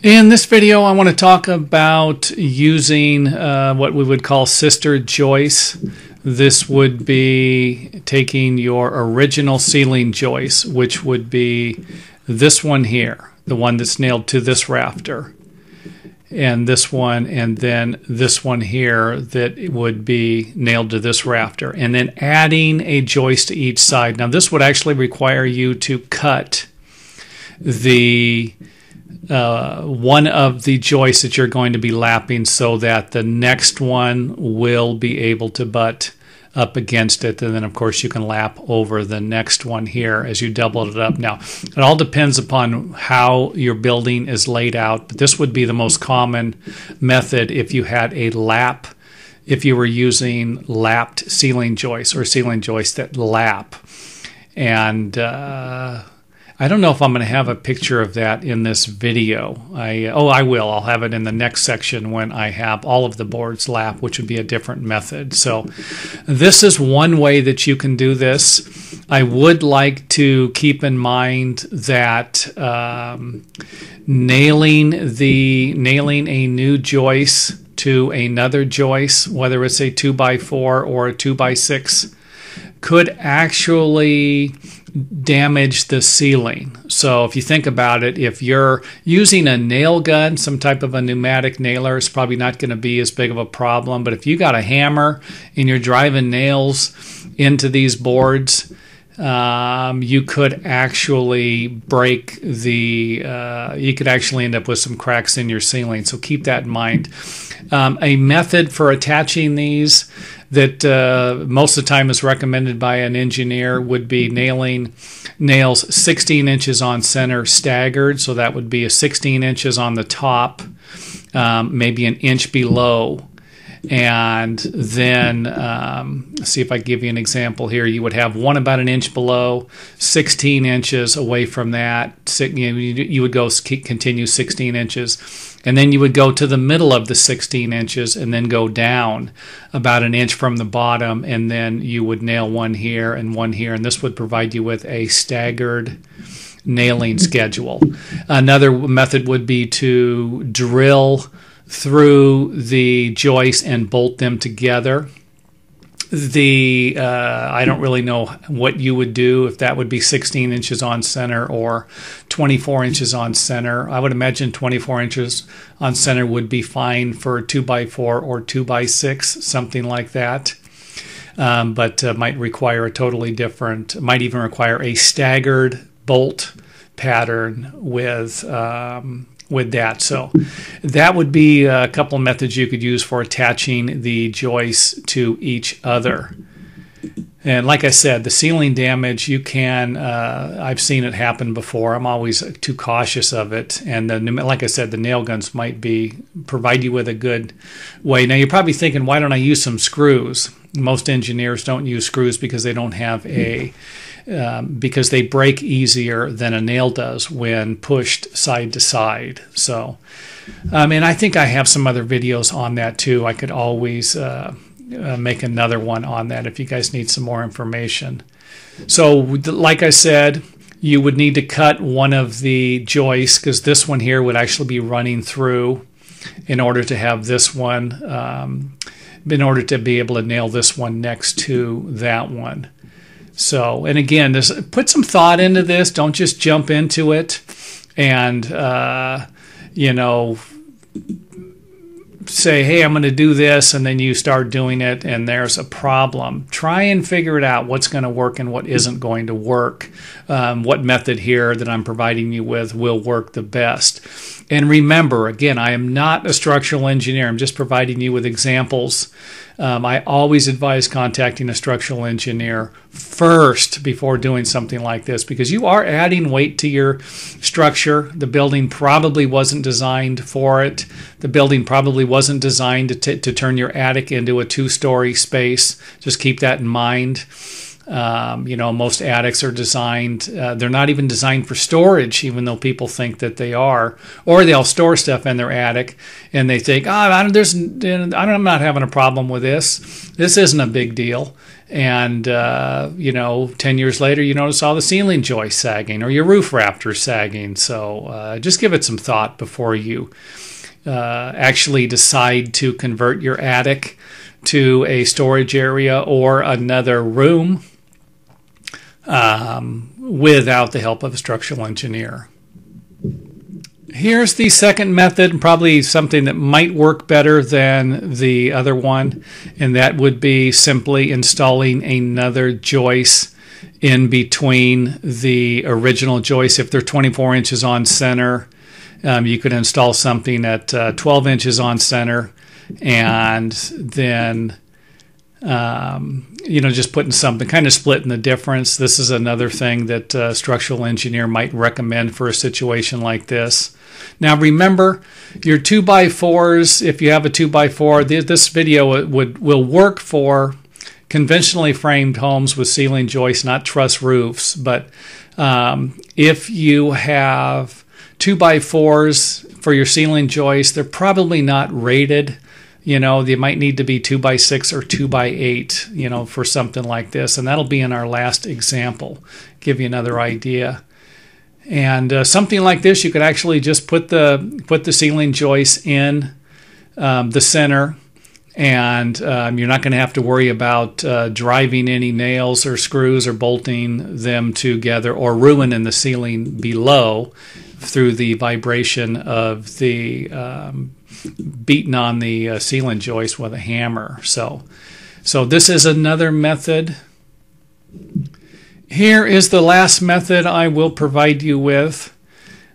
In this video, I want to talk about using uh, what we would call sister joists. This would be taking your original ceiling joist, which would be this one here, the one that's nailed to this rafter, and this one, and then this one here that would be nailed to this rafter, and then adding a joist to each side. Now, this would actually require you to cut the uh, one of the joists that you're going to be lapping so that the next one will be able to butt up against it. And then of course you can lap over the next one here as you double it up. Now it all depends upon how your building is laid out but this would be the most common method if you had a lap if you were using lapped ceiling joists or ceiling joists that lap. And uh, I don't know if I'm going to have a picture of that in this video. I oh I will. I'll have it in the next section when I have all of the boards lap, which would be a different method. So this is one way that you can do this. I would like to keep in mind that um, nailing the nailing a new joist to another joist, whether it's a two by four or a two by six, could actually damage the ceiling. So if you think about it, if you're using a nail gun, some type of a pneumatic nailer, it's probably not going to be as big of a problem. But if you got a hammer and you're driving nails into these boards, um, you could actually break the, uh, you could actually end up with some cracks in your ceiling. So keep that in mind. Um, a method for attaching these that uh, most of the time is recommended by an engineer would be nailing nails 16 inches on center staggered. So that would be a 16 inches on the top, um, maybe an inch below. And then, um, see if I give you an example here. You would have one about an inch below, 16 inches away from that. You would go continue 16 inches and then you would go to the middle of the 16 inches and then go down about an inch from the bottom and then you would nail one here and one here and this would provide you with a staggered nailing mm-hmm. schedule. Another method would be to drill through the joists and bolt them together the uh, I don't really know what you would do if that would be 16 inches on center or 24 inches on center. I would imagine 24 inches on center would be fine for two by four or two by six, something like that. Um, but uh, might require a totally different, might even require a staggered bolt pattern with um, with that. So that would be a couple of methods you could use for attaching the joists to each other. And like I said, the ceiling damage, you can, uh, I've seen it happen before. I'm always too cautious of it. And the, like I said, the nail guns might be, provide you with a good way. Now you're probably thinking, why don't I use some screws? Most engineers don't use screws because they don't have a, um, because they break easier than a nail does when pushed side to side. So, um, and I think I have some other videos on that too. I could always uh, uh, make another one on that if you guys need some more information. So, like I said, you would need to cut one of the joists because this one here would actually be running through in order to have this one, um, in order to be able to nail this one next to that one. So, and again, this put some thought into this. Don't just jump into it, and uh, you know, say, "Hey, I'm going to do this," and then you start doing it, and there's a problem. Try and figure it out. What's going to work and what isn't going to work. Um, what method here that I'm providing you with will work the best. And remember, again, I am not a structural engineer. I'm just providing you with examples um, I always advise contacting a structural engineer first before doing something like this because you are adding weight to your structure. The building probably wasn't designed for it. The building probably wasn't designed to, t- to turn your attic into a two story space. Just keep that in mind. Um, you know, most attics are designed, uh, they're not even designed for storage, even though people think that they are. Or they'll store stuff in their attic and they think, oh, I there's, I'm not having a problem with this. This isn't a big deal. And, uh, you know, 10 years later, you notice all the ceiling joists sagging or your roof rafters sagging. So uh, just give it some thought before you uh, actually decide to convert your attic to a storage area or another room um, without the help of a structural engineer. Here's the second method, probably something that might work better than the other one, and that would be simply installing another joist in between the original joist. If they're 24 inches on center, um, you could install something at uh, 12 inches on center and then um, you know, just putting something kind of splitting the difference. This is another thing that a structural engineer might recommend for a situation like this. Now, remember your two by fours. If you have a two by four, this video would will work for conventionally framed homes with ceiling joists, not truss roofs. But um, if you have two by fours for your ceiling joists, they're probably not rated you know they might need to be two by six or two by eight you know for something like this. And that'll be in our last example give you another idea. And uh, something like this you could actually just put the put the ceiling joist in um, the center and um, you're not going to have to worry about uh, driving any nails or screws or bolting them together or ruining the ceiling below through the vibration of the um, beating on the uh, ceiling joist with a hammer. So, so this is another method. Here is the last method I will provide you with.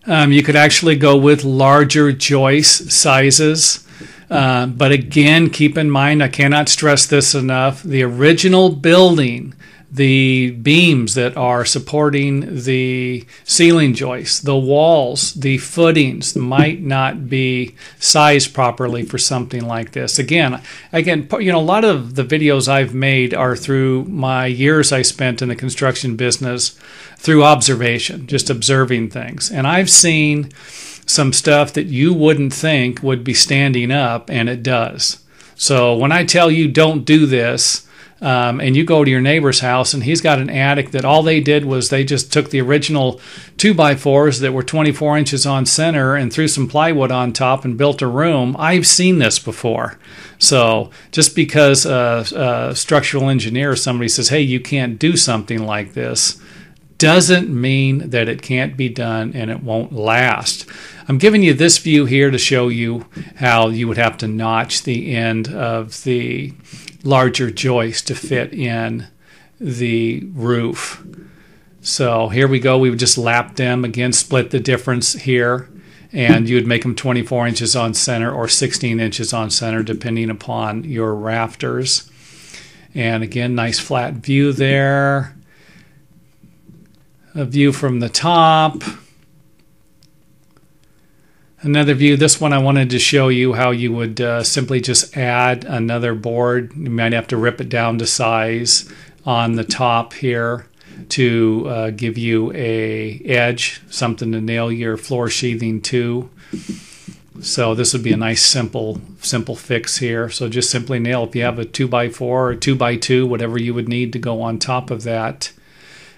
Um, you could actually go with larger joist sizes. Uh, but again, keep in mind, I cannot stress this enough. The original building the beams that are supporting the ceiling joists, the walls, the footings might not be sized properly for something like this. Again, again, you know, a lot of the videos I've made are through my years I spent in the construction business through observation, just observing things. And I've seen some stuff that you wouldn't think would be standing up and it does. So when I tell you don't do this, um, and you go to your neighbor's house and he's got an attic that all they did was they just took the original two by fours that were 24 inches on center and threw some plywood on top and built a room. I've seen this before. So just because a, a structural engineer or somebody says, hey, you can't do something like this, doesn't mean that it can't be done and it won't last. I'm giving you this view here to show you how you would have to notch the end of the larger joist to fit in the roof. So here we go. We would just lap them again, split the difference here, and you would make them 24 inches on center or 16 inches on center, depending upon your rafters. And again, nice flat view there. A view from the top. Another view, this one I wanted to show you how you would uh, simply just add another board. You might have to rip it down to size on the top here to uh, give you a edge, something to nail your floor sheathing to. So this would be a nice simple simple fix here. So just simply nail if you have a 2x4 or 2x2, whatever you would need to go on top of that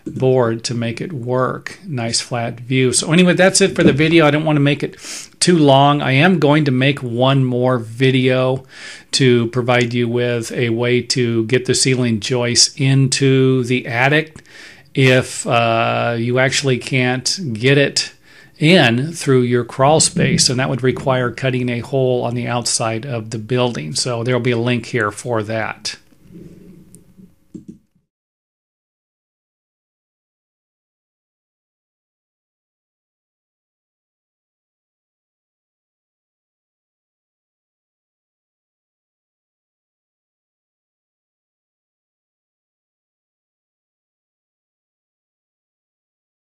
board to make it work. Nice flat view. So anyway, that's it for the video. I don't want to make it too long. I am going to make one more video to provide you with a way to get the ceiling joist into the attic if uh, you actually can't get it in through your crawl space. And that would require cutting a hole on the outside of the building. So there will be a link here for that